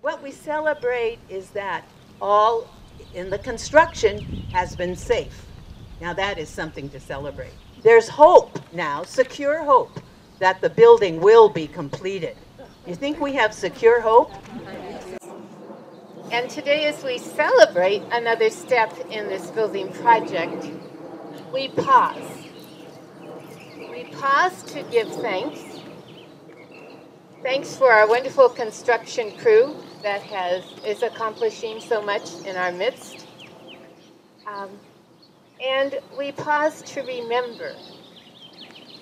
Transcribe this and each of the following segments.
What we celebrate is that all in the construction has been safe. Now that is something to celebrate. There's hope now, secure hope, that the building will be completed. You think we have secure hope? And today, as we celebrate another step in this building project, we pause. We pause to give thanks. Thanks for our wonderful construction crew that has is accomplishing so much in our midst. Um, and we pause to remember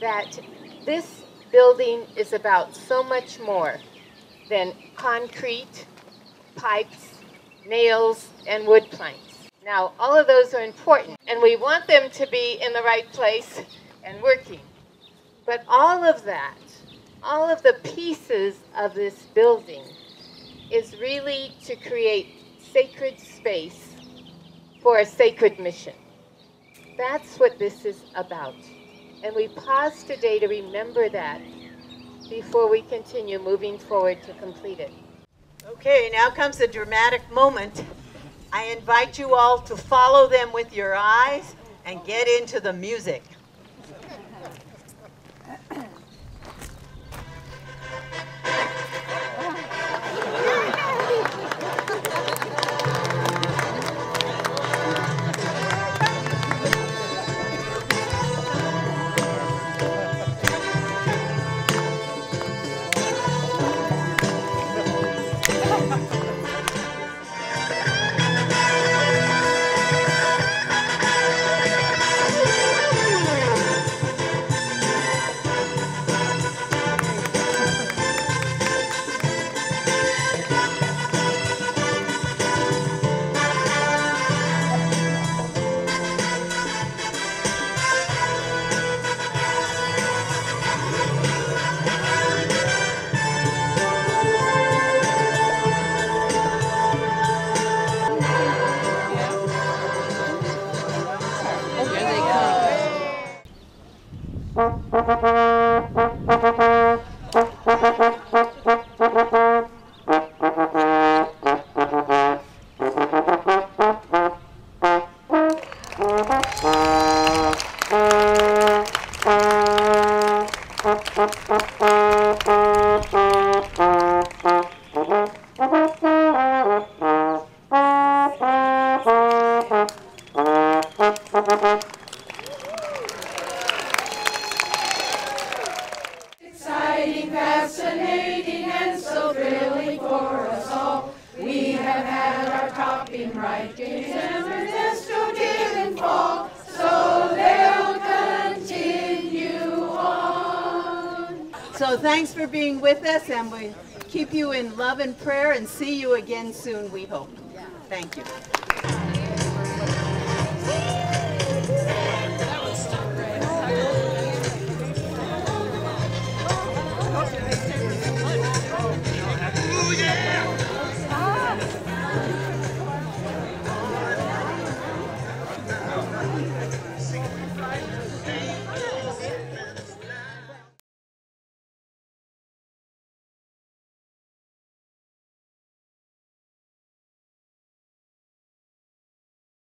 that this building is about so much more than concrete, pipes, nails, and wood planks. Now, all of those are important, and we want them to be in the right place and working. But all of that, all of the pieces of this building, is really to create sacred space for a sacred mission. That's what this is about. And we pause today to remember that before we continue moving forward to complete it. Okay, now comes a dramatic moment. I invite you all to follow them with your eyes and get into the music. Exciting, fascinating, and so thrilling for us all. We have had our topping right, James and Ernesto did in fall, so they'll continue on. So thanks for being with us, and we keep you in love and prayer and see you again soon, we hope. Thank you.